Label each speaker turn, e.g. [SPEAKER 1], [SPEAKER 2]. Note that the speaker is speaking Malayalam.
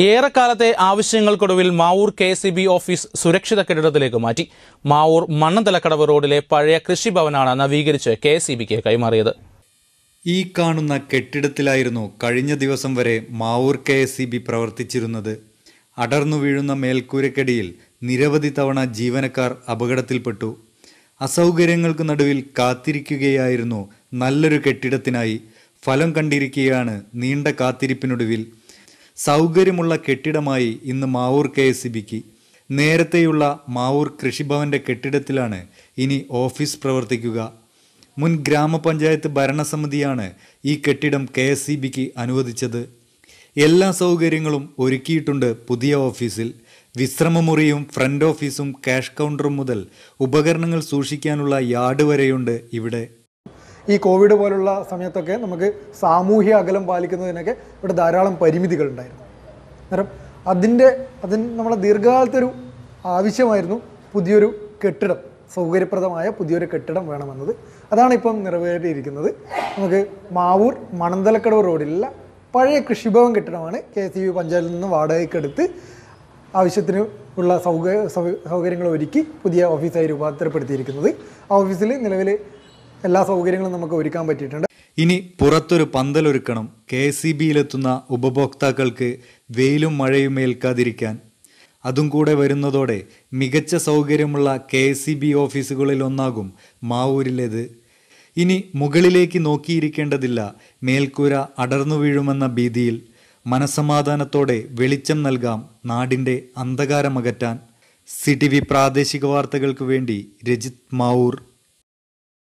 [SPEAKER 1] ഏറെക്കാലത്തെ ആവശ്യങ്ങൾക്കൊടുവിൽ Mavoor K S B office സുരക്ഷിത കെട്ടിടത്തിലേക്ക് മാറ്റി. മാവൂർ മണ്ണന്തലക്കടവ് റോഡിലെ പഴയ കൃഷിഭവനാണ് നവീകരിച്ച് കെ എസ് ബിക്ക് കൈമാറിയത്.
[SPEAKER 2] ഈ കാണുന്ന കെട്ടിടത്തിലായിരുന്നു കഴിഞ്ഞ ദിവസം വരെ Mavoor K S C B പ്രവർത്തിച്ചിരുന്നത്. അടർന്നു വീഴുന്ന മേൽക്കൂരക്കടിയിൽ നിരവധി തവണ ജീവനക്കാർ അപകടത്തിൽപ്പെട്ടു. അസൗകര്യങ്ങൾക്ക് നടുവിൽ കാത്തിരിക്കുകയായിരുന്നു നല്ലൊരു കെട്ടിടത്തിനായി. ഫലം കണ്ടിരിക്കുകയാണ് നീണ്ട കാത്തിരിപ്പിനൊടുവിൽ. സൗകര്യമുള്ള കെട്ടിടമായി ഇന്ന് മാവൂർ കെ എസ് ബിക്ക്. നേരത്തെയുള്ള മാവൂർ കൃഷിഭവന്റെ കെട്ടിടത്തിലാണ് ഇനി ഓഫീസ് പ്രവർത്തിക്കുക. മുൻ ഗ്രാമപഞ്ചായത്ത് ഭരണസമിതിയാണ് ഈ കെട്ടിടം കെ എസ് സി ബിക്ക് അനുവദിച്ചത്. എല്ലാ സൗകര്യങ്ങളും ഒരുക്കിയിട്ടുണ്ട് പുതിയ ഓഫീസിൽ. വിശ്രമമുറിയും ഫ്രണ്ട് ഓഫീസും ക്യാഷ് കൗണ്ടറും മുതൽ ഉപകരണങ്ങൾ സൂക്ഷിക്കാനുള്ള യാർഡ് വരെയുണ്ട് ഇവിടെ.
[SPEAKER 3] ഈ കോവിഡ് പോലുള്ള സമയത്തൊക്കെ നമുക്ക് സാമൂഹ്യ അകലം പാലിക്കുന്നതിനൊക്കെ ഇവിടെ ധാരാളം പരിമിതികൾ ഉണ്ടായിരുന്നു. അന്നേരം അതിന്റെ അതിന് നമ്മളെ ദീർഘകാലത്തൊരു ആവശ്യമായിരുന്നു പുതിയൊരു കെട്ടിടം സൗകര്യപ്രദമായ പുതിയൊരു കെട്ടിടം വേണമെന്നത്. അതാണ് ഇപ്പം നിറവേറിയിരിക്കുന്നത്. നമുക്ക് മാവൂർ മണന്തലക്കടവ് റോഡിലുള്ള പഴയ കൃഷിഭവൻ കെട്ടിടമാണ് കെ എസ് യു പഞ്ചായത്തിൽ നിന്ന് വാടകയ്ക്കെടുത്ത് ആവശ്യത്തിന് ഉള്ള സൗകര്യ സൗകര്യങ്ങൾ ഒരുക്കി പുതിയ ഓഫീസായി രൂപാന്തരപ്പെടുത്തിയിരിക്കുന്നത്. ആ ഓഫീസിൽ നിലവിൽ എല്ലാ സൗകര്യങ്ങളും നമുക്ക് ഒരുക്കാൻ പറ്റിയിട്ടുണ്ട്.
[SPEAKER 2] ഇനി പുറത്തൊരു പന്തലൊരുക്കണം. കെ എസ് സി ബിയിലെത്തുന്ന ഉപഭോക്താക്കൾക്ക് വെയിലും മഴയും ഏൽക്കാതിരിക്കാൻ. അതും കൂടെ വരുന്നതോടെ മികച്ച സൗകര്യമുള്ള കെ എസ് സി ബി ഓഫീസുകളിൽ ഒന്നാകും മാവൂരിലേത്. ഇനി മുകളിലേക്ക് നോക്കിയിരിക്കേണ്ടതില്ല. മേൽക്കൂര അടർന്നു വീഴുമെന്ന ഭീതിയിൽ മനസമാധാനത്തോടെ വെളിച്ചം നൽകാം നാടിന്റെ അന്ധകാരമകറ്റാൻ. സി ടി വി പ്രാദേശിക വാർത്തകൾക്ക് വേണ്ടി രജിത് മാവൂർ.